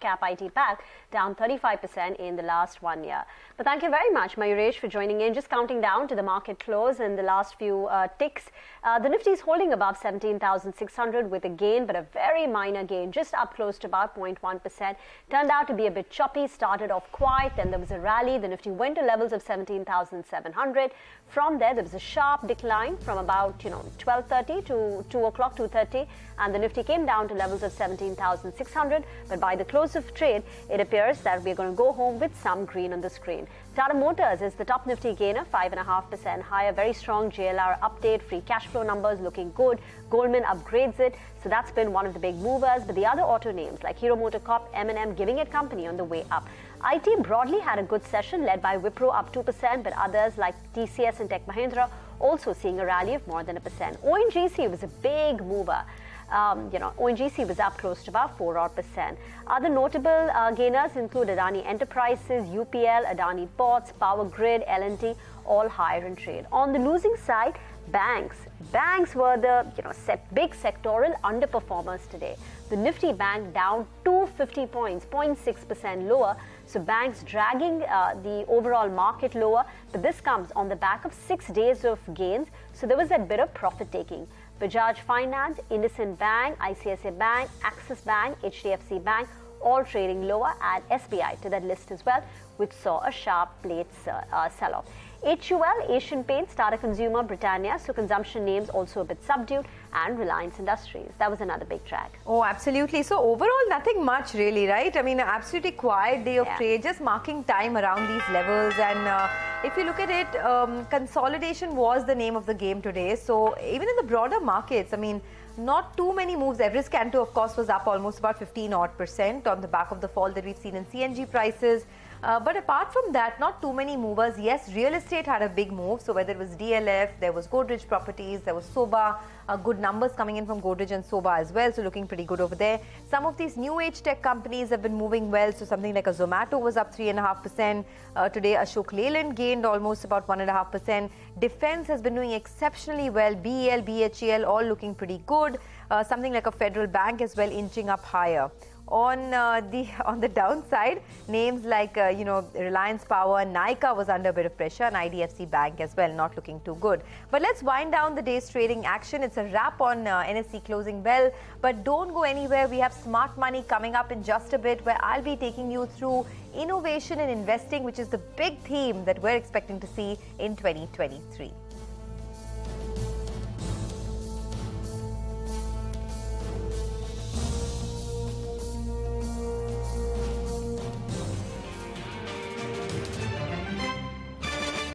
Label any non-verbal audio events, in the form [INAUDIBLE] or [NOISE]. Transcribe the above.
cap IT pack, down 35% in the last one year. But thank you very much, Mayuresh, for joining in. Just counting down to the market close in the last few uh, ticks. Uh, the Nifty is holding above 17,600 with a gain, but a very minor gain, just up close to about 0.1%. Turned out to be a bit choppy, started off quiet, then there was a rally. The Nifty went to levels of 17,700. From there, there was a sharp decline from about, you know, 12.30 to 2 o'clock, 2.30, and the Nifty came down to levels of 17,600. But by the close of trade, it appears that we're going to go home with some green on the screen. Tata Motors is the top Nifty gainer, 5.5% higher. Very strong JLR update, free cash flow numbers looking good. Goldman upgrades it, so that's been one of the big movers. But the other auto names like Hero MotoCorp, M&M giving it company on the way up. IT broadly had a good session led by Wipro up 2%, but others like TCS and Tech Mahindra also seeing a rally of more than a percent. ONGC was a big mover. Um, you know, ONGC was up close to about 4 odd percent. Other notable uh, gainers include Adani Enterprises, UPL, Adani Ports, Power Grid, L&T, all higher in trade. On the losing side, banks. Banks were the you know big sectoral underperformers today. The Nifty Bank down 250 points, 0.6% lower. So banks dragging uh, the overall market lower. But this comes on the back of six days of gains. So there was that bit of profit taking. Bajaj Finance, IndusInd Bank, ICICI Bank, Axis Bank, HDFC Bank, all trading lower. Add SBI to that list as well, which saw a sharp late uh, sell-off. HUL, Asian Paints, Tata Consumer, Britannia, so consumption names also a bit subdued, and Reliance Industries. That was another big drag. Oh, absolutely. So overall, nothing much really, right? I mean, absolutely quiet day of yeah. trade, just marking time around these levels. And uh, if you look at it, um, consolidation was the name of the game today. So even in the broader markets, I mean, not too many moves. Everest Kanto, of course, was up almost about 15 odd percent on the back of the fall that we've seen in CNG prices. Uh, but apart from that, not too many movers. Yes, real estate had a big move. So whether it was DLF, there was Godrej Properties, there was Sobha, uh, good numbers coming in from Godrej and Sobha as well. So looking pretty good over there. Some of these new age tech companies have been moving well. So something like a Zomato was up 3.5%. Uh, today, Ashok Leyland gained almost about 1.5%. Defense has been doing exceptionally well. BEL, BHEL all looking pretty good. Uh, something like a Federal Bank as well inching up higher on uh, the [LAUGHS] on the downside, names like uh, you know Reliance Power, Nykaa was under a bit of pressure, and IDFC Bank as well, not looking too good. But let's wind down the day's trading action. It's a wrap on uh, NSE closing bell, but don't go anywhere. We have smart money coming up in just a bit, where I'll be taking you through innovation and investing, which is the big theme that we're expecting to see in 2023.